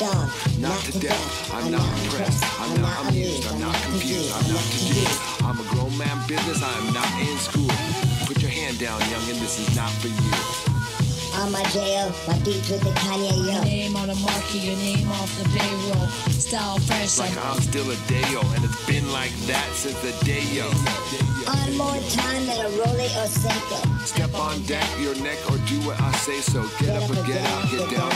to death. I'm not impressed. I'm not amused. I'm not confused. I'm not confused. I'm a grown man business. I am not in school. Put your hand down, youngin'. This is not for you. On my jail, my beats with the Kanye Your yo. name on the marquee, your name off the payroll. Style fresh Like like I'm still a dayo, and it's been like that since the day yo. On more time than a Rolly or Seiko. Step on deck, your neck, or do what I say so. Get up or get out, get down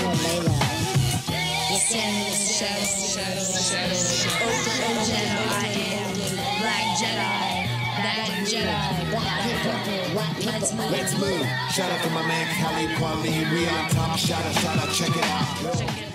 Jedi, Black Jedi, Black Jedi, Black people. Let's move. Let's move. Shout out to my man Khalid Kwame. We on top. Shout out, shout out. Check it out.